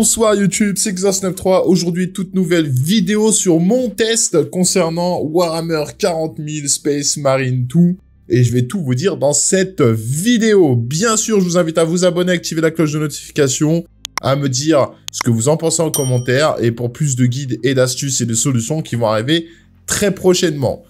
Bonsoir YouTube, c'est Xas93. Aujourd'hui, toute nouvelle vidéo sur mon test concernant Warhammer 40 000 Space Marine 2. Et je vais tout vous dire dans cette vidéo. Bien sûr, je vous invite à vous abonner, activer la cloche de notification, à me dire ce que vous en pensez en commentaire et pour plus de guides et d'astuces et de solutions qui vont arriver très prochainement.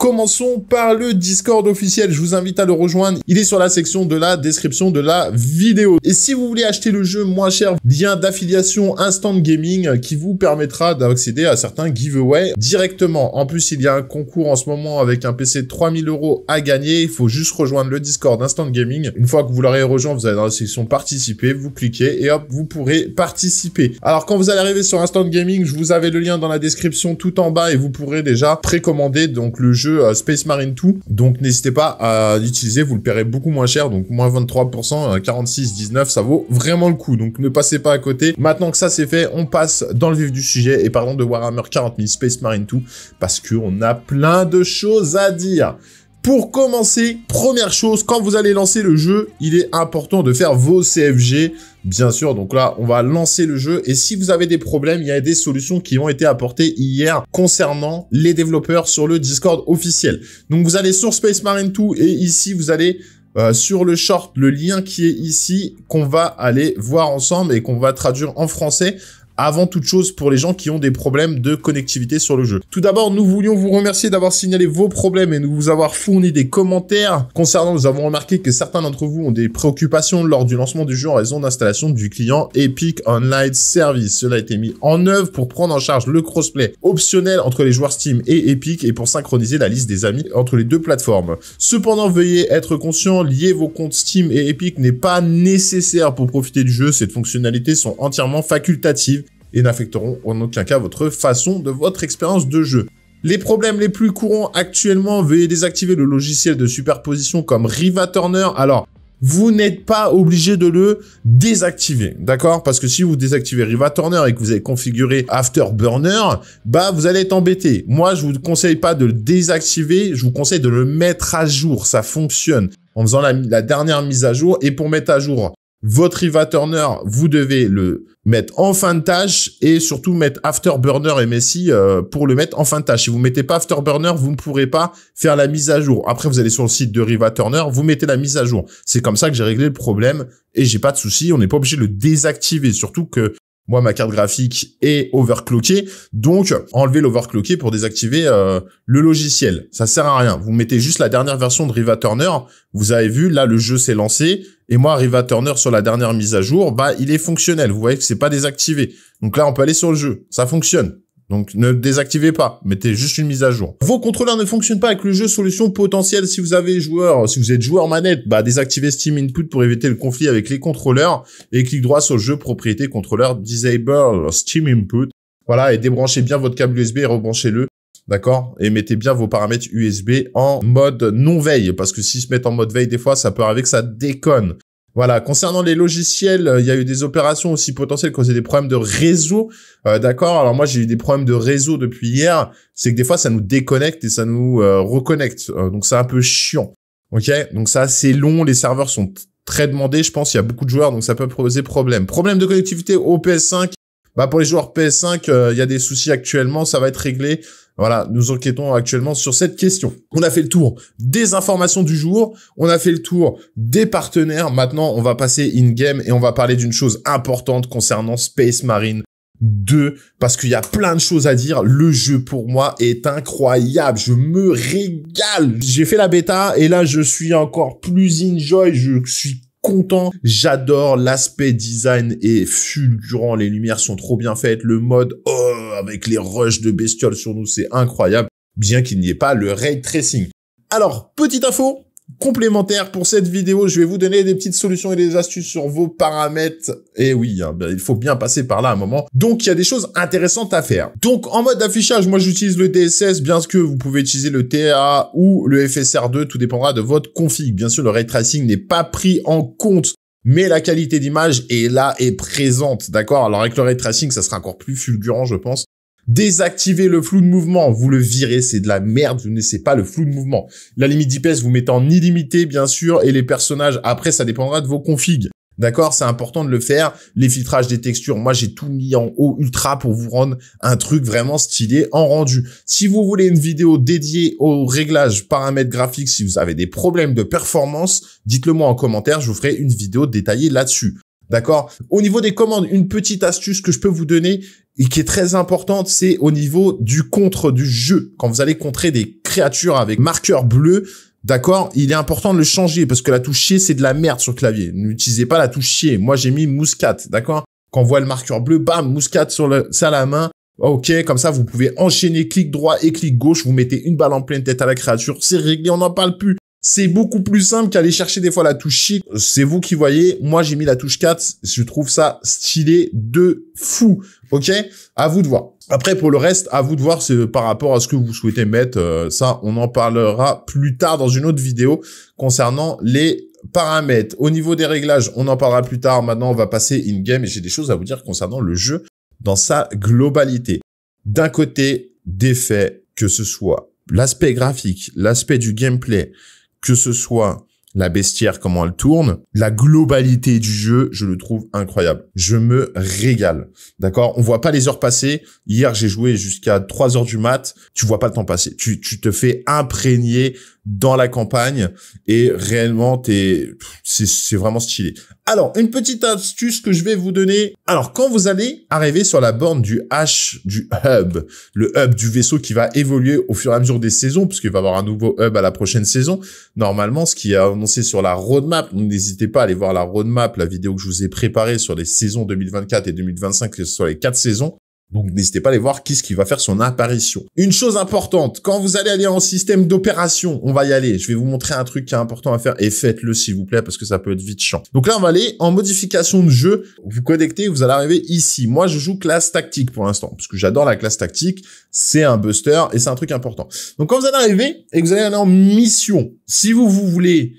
Commençons par le Discord officiel. Je vous invite à le rejoindre. Il est sur la section de la description de la vidéo. Et si vous voulez acheter le jeu moins cher, lien d'affiliation Instant Gaming qui vous permettra d'accéder à certains giveaways directement. En plus, il y a un concours en ce moment avec un PC de 3000 euros à gagner. Il faut juste rejoindre le Discord Instant Gaming. Une fois que vous l'aurez rejoint, vous allez dans la section participer, vous cliquez et hop, vous pourrez participer. Alors quand vous allez arriver sur Instant Gaming, je vous avais le lien dans la description tout en bas et vous pourrez déjà précommander donc le jeu Space Marine 2. Donc n'hésitez pas à l'utiliser, vous le paierez beaucoup moins cher, donc moins 23%, 46, 19, ça vaut vraiment le coup. Donc ne passez pas à côté. Maintenant que ça c'est fait, on passe dans le vif du sujet et parlons de Warhammer 40 000 Space Marine 2 parce qu'on a plein de choses à dire. Pour commencer, première chose, quand vous allez lancer le jeu, il est important de faire vos CFG, bien sûr. Donc là, on va lancer le jeu. Et si vous avez des problèmes, il y a des solutions qui ont été apportées hier concernant les développeurs sur le Discord officiel. Donc vous allez sur Space Marine 2 et ici, vous allez euh, sur le short, le lien qui est ici, qu'on va aller voir ensemble et qu'on va traduire en français avant toute chose pour les gens qui ont des problèmes de connectivité sur le jeu. Tout d'abord, nous voulions vous remercier d'avoir signalé vos problèmes et nous vous avoir fourni des commentaires concernant, nous avons remarqué que certains d'entre vous ont des préoccupations lors du lancement du jeu en raison d'installation du client Epic Online Service. Cela a été mis en œuvre pour prendre en charge le crossplay optionnel entre les joueurs Steam et Epic et pour synchroniser la liste des amis entre les deux plateformes. Cependant, veuillez être conscient, lier vos comptes Steam et Epic n'est pas nécessaire pour profiter du jeu. Ces fonctionnalités sont entièrement facultatives et n'affecteront en aucun cas votre façon de votre expérience de jeu. Les problèmes les plus courants actuellement, veuillez désactiver le logiciel de superposition comme Riva Turner. Alors, vous n'êtes pas obligé de le désactiver, d'accord? Parce que si vous désactivez Riva Turner et que vous avez configuré Afterburner, bah vous allez être embêté. Moi, je vous conseille pas de le désactiver, je vous conseille de le mettre à jour, ça fonctionne. En faisant la, la dernière mise à jour et pour mettre à jour votre Riva Turner, vous devez le mettre en fin de tâche et surtout mettre Afterburner et Messi euh, pour le mettre en fin de tâche. Si vous mettez pas Afterburner, vous ne pourrez pas faire la mise à jour. Après, vous allez sur le site de Riva Turner, vous mettez la mise à jour. C'est comme ça que j'ai réglé le problème et j'ai pas de souci. On n'est pas obligé de le désactiver. Surtout que moi, ma carte graphique est overclockée, donc enlevez l'overclocké pour désactiver euh, le logiciel. Ça sert à rien. Vous mettez juste la dernière version de Riva Turner. Vous avez vu, là, le jeu s'est lancé. Et moi, Riva Turner, sur la dernière mise à jour, bah, il est fonctionnel. Vous voyez que c'est pas désactivé. Donc là, on peut aller sur le jeu. Ça fonctionne. Donc ne désactivez pas, mettez juste une mise à jour. Vos contrôleurs ne fonctionnent pas avec le jeu solution potentielle si vous avez joueur, si vous êtes joueur manette, bah désactivez Steam Input pour éviter le conflit avec les contrôleurs et clique droit sur jeu propriété contrôleur disable Steam Input. Voilà et débranchez bien votre câble USB et rebranchez-le. D'accord? Et mettez bien vos paramètres USB en mode non veille parce que s'ils se mettent en mode veille des fois ça peut arriver que ça déconne. Voilà, concernant les logiciels, euh, il y a eu des opérations aussi potentielles causaient des problèmes de réseau. Euh, d'accord, alors moi j'ai eu des problèmes de réseau depuis hier. C'est que des fois ça nous déconnecte et ça nous euh, reconnecte. donc c'est un peu chiant. Ok, donc c'est long, les serveurs sont très demandés. Je pense il y a beaucoup de joueurs, donc ça peut poser problème. Problème de connectivité au PS5. Bah pour les joueurs PS5, il y a des soucis actuellement, ça va être réglé. Voilà, nous enquêtons actuellement sur cette question. On a fait le tour des informations du jour, on a fait le tour des partenaires. Maintenant, on va passer in-game et on va parler d'une chose importante concernant Space Marine 2 parce qu'il y a plein de choses à dire. Le jeu pour moi est incroyable. Je me régale. J'ai fait la bêta et là je suis encore plus enjoy. Je suis content. J'adore l'aspect design et fulgurant. Les lumières sont trop bien faites. Le mode oh avec les rushs de bestioles sur nous, c'est incroyable, bien qu'il n'y ait pas le ray tracing. Alors, petite info complémentaire pour cette vidéo, je vais vous donner des petites solutions et des astuces sur vos paramètres. Et oui, hein, ben, il faut bien passer par là un moment. Donc, il y a des choses intéressantes à faire. Donc, en mode d'affichage, moi, j'utilise le DSS, bien que vous pouvez utiliser le TA ou le FSR2, tout dépendra de votre config. Bien sûr, le ray tracing n'est pas pris en compte mais la qualité d'image est là et présente, d'accord? Alors avec le ray tracing, ça sera encore plus fulgurant, je pense. Désactivez le flou de mouvement, vous le virez, c'est de la merde, vous ne laissez pas le flou de mouvement. La limite d'IPS, vous mettez en illimité, bien sûr, et les personnages, après, ça dépendra de vos configs. D'accord? C'est important de le faire. Les filtrages des textures, moi j'ai tout mis en haut ultra pour vous rendre un truc vraiment stylé en rendu. Si vous voulez une vidéo dédiée aux réglages paramètres graphiques, si vous avez des problèmes de performance, dites-le moi en commentaire, je vous ferai une vidéo détaillée là-dessus. D'accord? Au niveau des commandes, une petite astuce que je peux vous donner et qui est très importante, c'est au niveau du contre du jeu. Quand vous allez contrer des créatures avec marqueur bleu, D'accord? Il est important de le changer parce que la touche chier, c'est de la merde sur le clavier. N'utilisez pas la touche chier. Moi, j'ai mis mouscate, d'accord? Quand on voit le marqueur bleu, bam, mouscate sur le, ça à la main. Ok, comme ça, vous pouvez enchaîner clic droit et clic gauche. Vous mettez une balle en pleine tête à la créature. C'est réglé, on n'en parle plus. C'est beaucoup plus simple qu'aller chercher des fois la touche chic. C'est vous qui voyez. Moi, j'ai mis la touche 4. Je trouve ça stylé de fou. Ok? À vous de voir. Après, pour le reste, à vous de voir, c'est par rapport à ce que vous souhaitez mettre. Euh, ça, on en parlera plus tard dans une autre vidéo concernant les paramètres. Au niveau des réglages, on en parlera plus tard. Maintenant, on va passer in-game et j'ai des choses à vous dire concernant le jeu dans sa globalité. D'un côté, des faits, que ce soit l'aspect graphique, l'aspect du gameplay, que ce soit la bestiaire, comment elle tourne, la globalité du jeu, je le trouve incroyable. Je me régale. D'accord? On voit pas les heures passer. Hier, j'ai joué jusqu'à 3 heures du mat. Tu vois pas le temps passer. Tu, tu te fais imprégner dans la campagne et réellement t'es c'est vraiment stylé. Alors une petite astuce que je vais vous donner. Alors quand vous allez arriver sur la borne du H du hub, le hub du vaisseau qui va évoluer au fur et à mesure des saisons puisqu'il va avoir un nouveau hub à la prochaine saison. Normalement ce qui est annoncé sur la roadmap, n'hésitez pas à aller voir la roadmap, la vidéo que je vous ai préparée sur les saisons 2024 et 2025 sur les quatre saisons. Donc n'hésitez pas à aller voir qui ce qui va faire son apparition. Une chose importante, quand vous allez aller en système d'opération, on va y aller. Je vais vous montrer un truc qui est important à faire et faites-le s'il vous plaît parce que ça peut être vite chiant. Donc là on va aller en modification de jeu. Vous connectez, vous allez arriver ici. Moi je joue classe tactique pour l'instant parce que j'adore la classe tactique. C'est un buster et c'est un truc important. Donc quand vous allez arriver et que vous allez aller en mission, si vous, vous voulez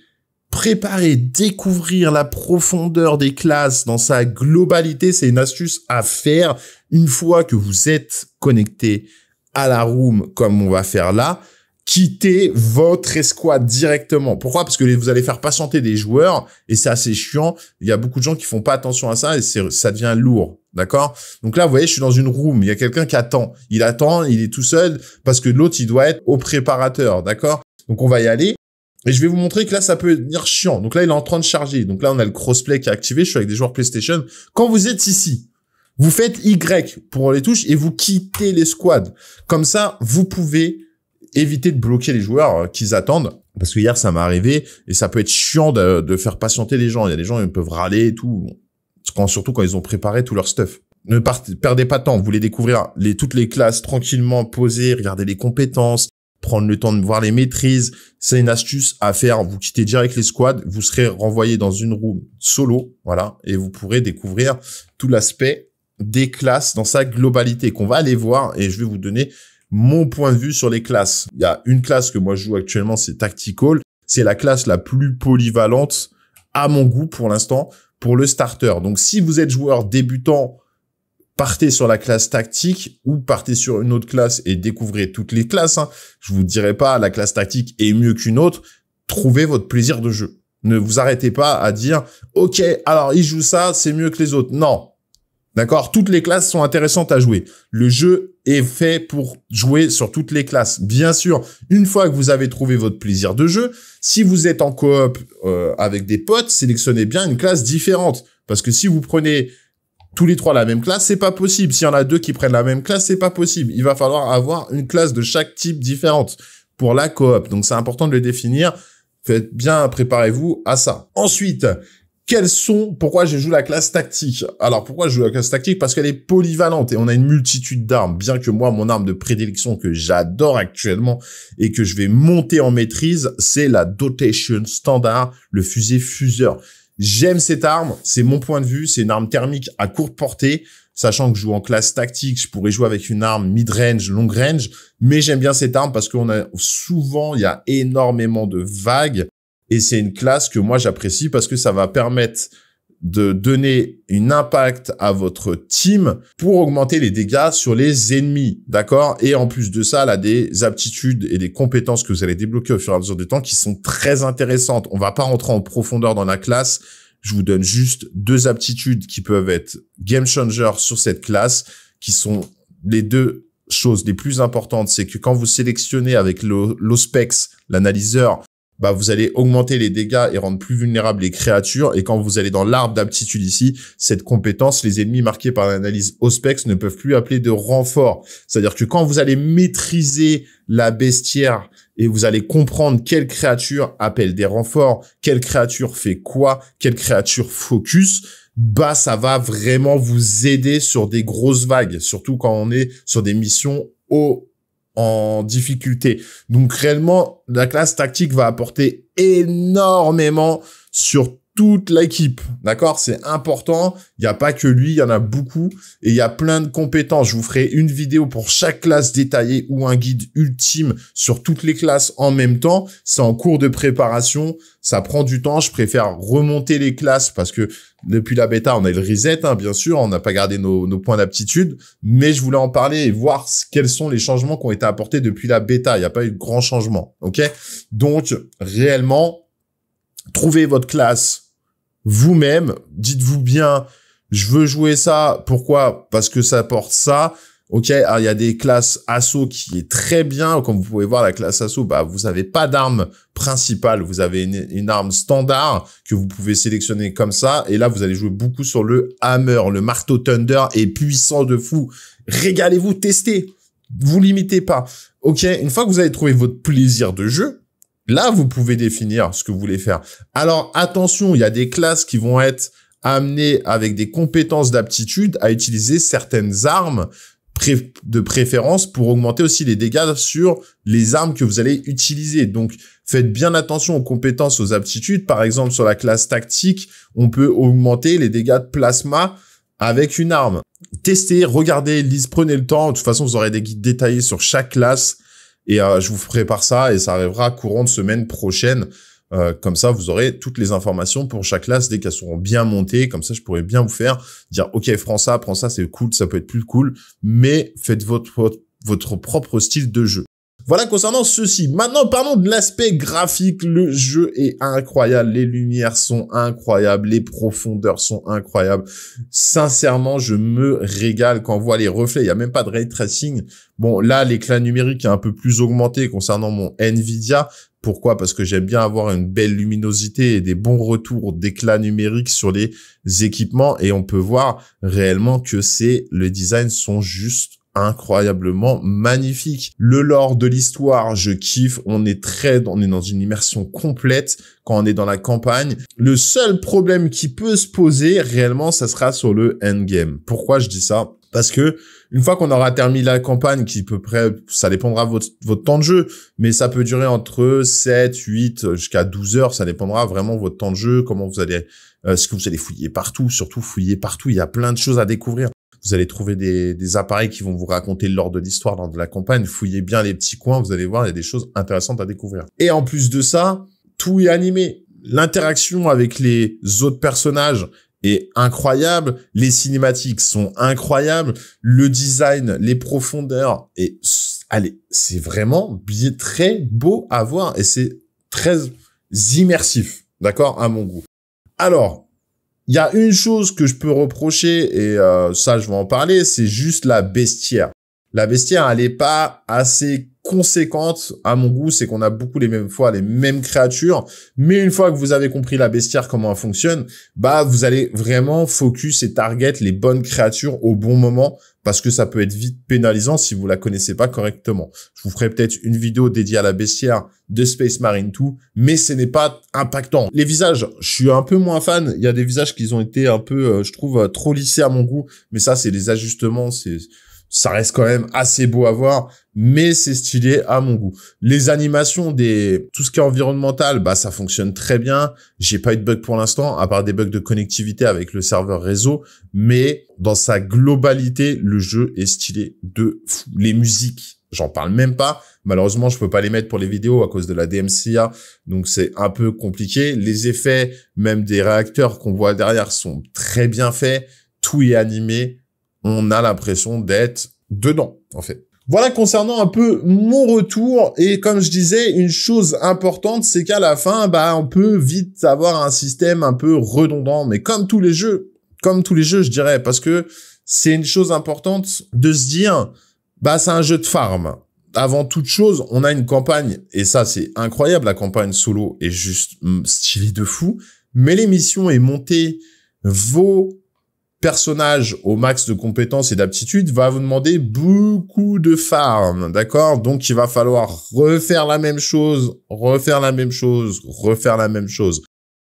préparer, découvrir la profondeur des classes dans sa globalité, c'est une astuce à faire une fois que vous êtes connecté à la room comme on va faire là. Quittez votre escouade directement. Pourquoi? Parce que vous allez faire patienter des joueurs et c'est assez chiant. Il y a beaucoup de gens qui font pas attention à ça et ça devient lourd. D'accord? Donc là, vous voyez, je suis dans une room. Il y a quelqu'un qui attend. Il attend, il est tout seul parce que l'autre, il doit être au préparateur. D'accord? Donc on va y aller. Et je vais vous montrer que là, ça peut devenir chiant. Donc là, il est en train de charger. Donc là, on a le crossplay qui est activé. Je suis avec des joueurs PlayStation. Quand vous êtes ici, vous faites Y pour les touches et vous quittez les squads. Comme ça, vous pouvez éviter de bloquer les joueurs euh, qu'ils attendent. Parce que hier, ça m'est arrivé et ça peut être chiant de, faire patienter les gens. Il y a des gens, ils peuvent râler et tout. Surtout quand ils ont préparé tout leur stuff. Ne perdez pas de temps. Vous voulez découvrir les, toutes les classes tranquillement posées, regarder les compétences, prendre le temps de voir les maîtrises. C'est une astuce à faire. Vous quittez direct les squads, vous serez renvoyé dans une room solo, voilà, et vous pourrez découvrir tout l'aspect des classes dans sa globalité qu'on va aller voir et je vais vous donner mon point de vue sur les classes. Il y a une classe que moi je joue actuellement, c'est Tactical. C'est la classe la plus polyvalente à mon goût pour l'instant pour le starter. Donc si vous êtes joueur débutant partez sur la classe tactique ou partez sur une autre classe et découvrez toutes les classes. Hein. Je vous dirai pas la classe tactique est mieux qu'une autre. Trouvez votre plaisir de jeu. Ne vous arrêtez pas à dire OK, alors il joue ça, c'est mieux que les autres. Non. D'accord? Toutes les classes sont intéressantes à jouer. Le jeu est fait pour jouer sur toutes les classes. Bien sûr, une fois que vous avez trouvé votre plaisir de jeu, si vous êtes en coop euh, avec des potes, sélectionnez bien une classe différente. Parce que si vous prenez tous les trois la même classe, c'est pas possible. S'il y en a deux qui prennent la même classe, c'est pas possible. Il va falloir avoir une classe de chaque type différente pour la coop. Donc c'est important de le définir. Faites bien, préparez-vous à ça. Ensuite, quels sont, pourquoi je joue la classe tactique? Alors pourquoi je joue la classe tactique? Parce qu'elle est polyvalente et on a une multitude d'armes. Bien que moi, mon arme de prédilection que j'adore actuellement et que je vais monter en maîtrise, c'est la dotation standard, le fusil fuseur. J'aime cette arme, c'est mon point de vue, c'est une arme thermique à courte portée, sachant que je joue en classe tactique, je pourrais jouer avec une arme mid-range, long-range, mais j'aime bien cette arme parce qu'on a souvent, il y a énormément de vagues, et c'est une classe que moi j'apprécie parce que ça va permettre de donner une impact à votre team pour augmenter les dégâts sur les ennemis, d'accord? Et en plus de ça, a des aptitudes et des compétences que vous allez débloquer au fur et à mesure du temps qui sont très intéressantes. On va pas rentrer en profondeur dans la classe. je vous donne juste deux aptitudes qui peuvent être game changer sur cette classe, qui sont les deux choses les plus importantes. C'est que quand vous sélectionnez avec l'OSPEX, l'analyseur, bah vous allez augmenter les dégâts et rendre plus vulnérables les créatures. Et quand vous allez dans l'arbre d'aptitude ici, cette compétence, les ennemis marqués par l'analyse OSPEX ne peuvent plus appeler de renfort. C'est-à-dire que quand vous allez maîtriser la bestiaire et vous allez comprendre quelle créature appelle des renforts, quelle créature fait quoi, quelle créature focus, bah ça va vraiment vous aider sur des grosses vagues, surtout quand on est sur des missions haut en difficulté. Donc réellement, la classe tactique va apporter énormément sur toute l'équipe, d'accord? C'est important, il n'y a pas que lui, il y en a beaucoup, et il y a plein de compétences. Je vous ferai une vidéo pour chaque classe détaillée ou un guide ultime sur toutes les classes en même temps. C'est en cours de préparation, ça prend du temps, je préfère remonter les classes parce que depuis la bêta, on a eu le reset, hein, bien sûr, on n'a pas gardé nos, nos points d'aptitude, mais je voulais en parler et voir quels sont les changements qui ont été apportés depuis la bêta. Il n'y a pas eu de grands changements, ok? Donc, réellement, trouvez votre classe vous-même. Dites-vous bien, je veux jouer ça. Pourquoi? Parce que ça apporte ça. Ok, alors il y a des classes assaut qui est très bien. Comme vous pouvez voir, la classe assaut, bah vous avez pas d'arme principale, vous avez une, une, arme standard que vous pouvez sélectionner comme ça. Et là, vous allez jouer beaucoup sur le hammer, le marteau thunder est puissant de fou. Régalez-vous, testez, vous limitez pas. Ok, une fois que vous avez trouvé votre plaisir de jeu, Là, vous pouvez définir ce que vous voulez faire. Alors, attention, il y a des classes qui vont être amenées avec des compétences d'aptitude à utiliser certaines armes de préférence pour augmenter aussi les dégâts sur les armes que vous allez utiliser. Donc, faites bien attention aux compétences, aux aptitudes. Par exemple, sur la classe tactique, on peut augmenter les dégâts de plasma avec une arme. Testez, regardez, lisez, prenez le temps. De toute façon, vous aurez des guides détaillés sur chaque classe. Et euh, je vous prépare ça et ça arrivera courant de semaine prochaine. Euh, comme ça, vous aurez toutes les informations pour chaque classe dès qu'elles seront bien montées. Comme ça, je pourrais bien vous faire dire, OK, prends ça, prends ça, c'est cool, ça peut être plus cool, mais faites votre, votre, propre style de jeu. Voilà concernant ceci. Maintenant, parlons de l'aspect graphique. Le jeu est incroyable. Les lumières sont incroyables. Les profondeurs sont incroyables. Sincèrement, je me régale quand on voit les reflets. Il n'y a même pas de ray tracing. Bon, là, l'éclat numérique est un peu plus augmenté concernant mon Nvidia. Pourquoi? Parce que j'aime bien avoir une belle luminosité et des bons retours d'éclat numérique sur les équipements. Et on peut voir réellement que c'est le design sont juste incroyablement magnifique. Le lore de l'histoire, je kiffe. On est très, on est dans une immersion complète quand on est dans la campagne. Le seul problème qui peut se poser réellement, ça sera sur le endgame. Pourquoi je dis ça? Parce que une fois qu'on aura terminé la campagne, qui peut près, ça dépendra votre, votre temps de jeu, mais ça peut durer entre 7, 8, jusqu'à 12 heures, ça dépendra vraiment votre temps de jeu, comment vous allez, euh, ce que vous allez fouiller partout, surtout fouiller partout, il y a plein de choses à découvrir. Vous allez trouver des, des appareils qui vont vous raconter l'ordre de l'histoire dans de la campagne. Fouillez bien les petits coins, vous allez voir, il y a des choses intéressantes à découvrir. Et en plus de ça, tout est animé. L'interaction avec les autres personnages est incroyable. Les cinématiques sont incroyables. Le design, les profondeurs et allez, c'est vraiment bien, très beau à voir et c'est très immersif. D'accord? À mon goût. Alors, il y a une chose que je peux reprocher, et euh, ça je vais en parler, c'est juste la bestiaire. La bestiaire, elle est pas assez conséquente à mon goût, c'est qu'on a beaucoup les mêmes fois les mêmes créatures, mais une fois que vous avez compris la bestiaire comment elle fonctionne, bah vous allez vraiment focus et target les bonnes créatures au bon moment parce que ça peut être vite pénalisant si vous la connaissez pas correctement. Je vous ferai peut-être une vidéo dédiée à la bestiaire de Space Marine 2, mais ce n'est pas impactant. Les visages, je suis un peu moins fan, il y a des visages qui ont été un peu euh, je trouve euh, trop lissés à mon goût, mais ça c'est les ajustements, c'est ça reste quand même assez beau à voir, mais c'est stylé à mon goût. Les animations des tout ce qui est environnemental, bah ça fonctionne très bien. J'ai pas eu de bug pour l'instant, à part des bugs de connectivité avec le serveur réseau, mais dans sa globalité, le jeu est stylé de fou. Les musiques, j'en parle même pas. Malheureusement, je peux pas les mettre pour les vidéos à cause de la DMCA, donc c'est un peu compliqué. Les effets, même des réacteurs qu'on voit derrière, sont très bien faits. Tout est animé on a l'impression d'être dedans, en fait. Voilà concernant un peu mon retour et comme je disais, une chose importante, c'est qu'à la fin, bah, on peut vite avoir un système un peu redondant, mais comme tous les jeux, comme tous les jeux, je dirais, parce que c'est une chose importante de se dire, bah, c'est un jeu de farm. Avant toute chose, on a une campagne, et ça, c'est incroyable, la campagne solo est juste mm, stylée de fou, mais l'émission est montée, vos personnage au max de compétences et d'aptitudes va vous demander beaucoup de farm, d'accord? Donc il va falloir refaire la même chose, refaire la même chose, refaire la même chose.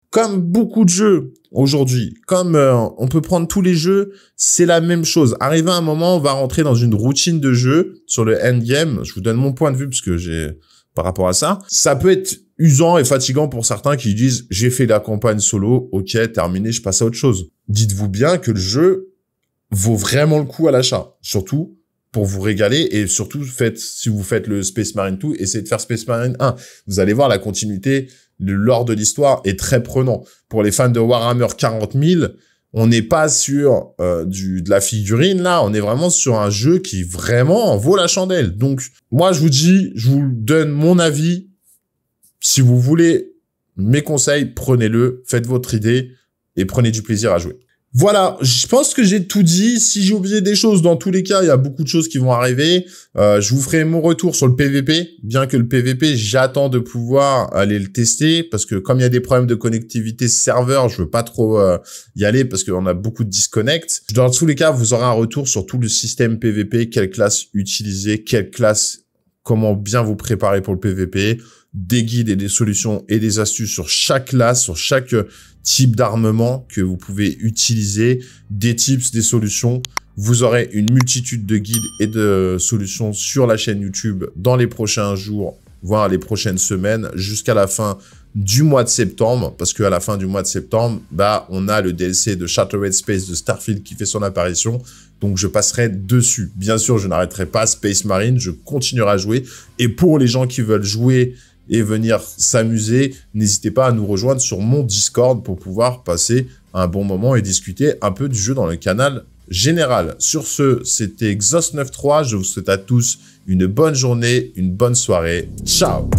Comme beaucoup de jeux aujourd'hui, comme euh, on peut prendre tous les jeux, c'est la même chose. Arrivé à un moment, on va rentrer dans une routine de jeu sur le endgame. Je vous donne mon point de vue parce que j'ai par rapport à ça. Ça peut être usant et fatigant pour certains qui disent j'ai fait la campagne solo, ok, terminé, je passe à autre chose. Dites-vous bien que le jeu vaut vraiment le coup à l'achat, surtout pour vous régaler et surtout faites si vous faites le Space Marine 2, essayez de faire Space Marine 1. Vous allez voir la continuité, le de l'histoire est très prenant. Pour les fans de Warhammer 40 000, on n'est pas sur euh, du de la figurine là, on est vraiment sur un jeu qui vraiment vaut la chandelle. Donc moi je vous dis, je vous donne mon avis. Si vous voulez mes conseils, prenez-le, faites votre idée et prenez du plaisir à jouer. Voilà, je pense que j'ai tout dit. Si j'ai oublié des choses, dans tous les cas, il y a beaucoup de choses qui vont arriver. Euh, je vous ferai mon retour sur le PVP, bien que le PVP, j'attends de pouvoir aller le tester, parce que comme il y a des problèmes de connectivité serveur, je veux pas trop euh, y aller, parce qu'on a beaucoup de disconnect. Dans tous les cas, vous aurez un retour sur tout le système PVP, quelle classe utiliser, quelle classe, comment bien vous préparer pour le PVP, des guides et des solutions et des astuces sur chaque classe, sur chaque type d'armement que vous pouvez utiliser, des tips, des solutions. Vous aurez une multitude de guides et de solutions sur la chaîne YouTube dans les prochains jours, voire les prochaines semaines, jusqu'à la fin du mois de septembre, parce qu'à la fin du mois de septembre, bah, on a le DLC de Shattered Space de Starfield qui fait son apparition. Donc, je passerai dessus. Bien sûr, je n'arrêterai pas Space Marine, je continuerai à jouer. Et pour les gens qui veulent jouer et venir s'amuser, n'hésitez pas à nous rejoindre sur mon Discord pour pouvoir passer un bon moment et discuter un peu du jeu dans le canal général. Sur ce, c'était Exos 93. Je vous souhaite à tous une bonne journée, une bonne soirée. Ciao